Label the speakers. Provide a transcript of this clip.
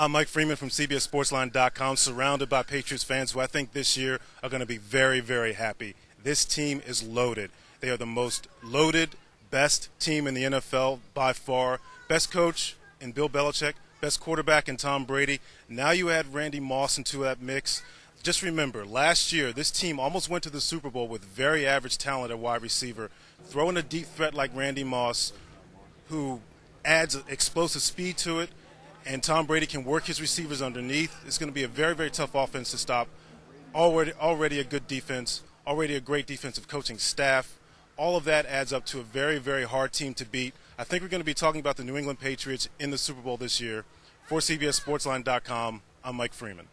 Speaker 1: I'm Mike Freeman from CBSSportsLine.com, surrounded by Patriots fans who I think this year are going to be very, very happy. This team is loaded. They are the most loaded, best team in the NFL by far. Best coach in Bill Belichick, best quarterback in Tom Brady. Now you add Randy Moss into that mix. Just remember, last year, this team almost went to the Super Bowl with very average talent at wide receiver. Throwing a deep threat like Randy Moss, who adds explosive speed to it, and Tom Brady can work his receivers underneath. It's going to be a very, very tough offense to stop. Already, already a good defense, already a great defensive coaching staff. All of that adds up to a very, very hard team to beat. I think we're going to be talking about the New England Patriots in the Super Bowl this year. For CBSSportsLine.com, I'm Mike Freeman.